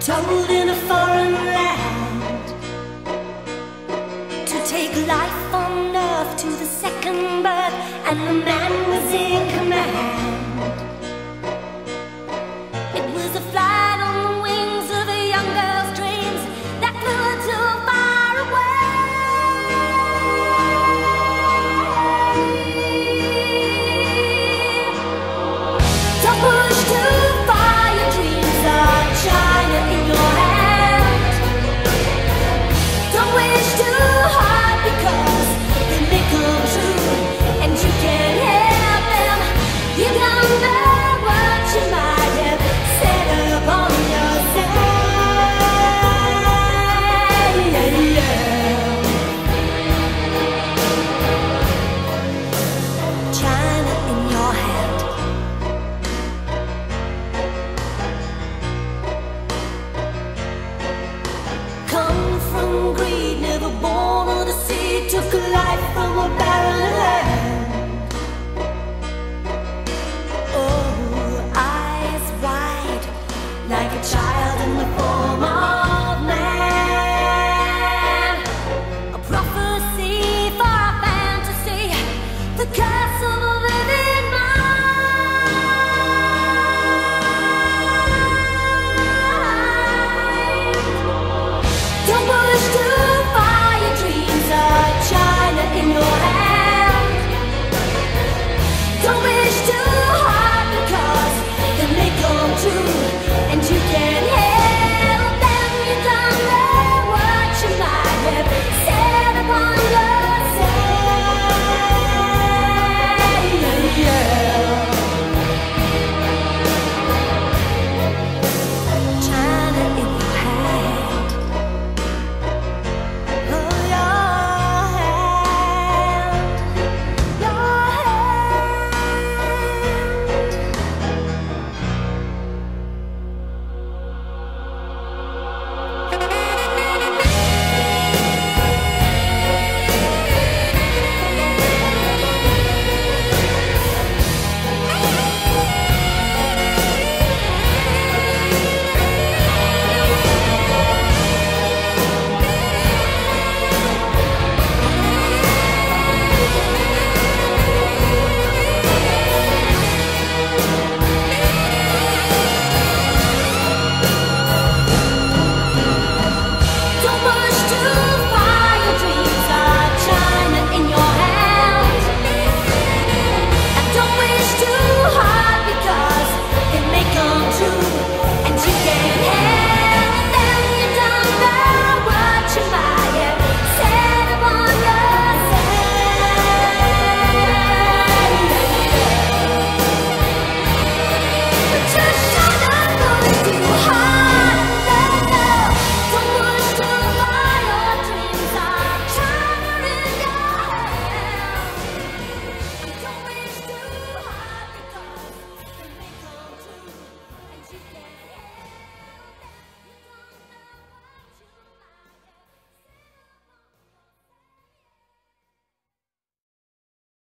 told in a foreign land to take life on earth to the second birth, and the man was in command. the kind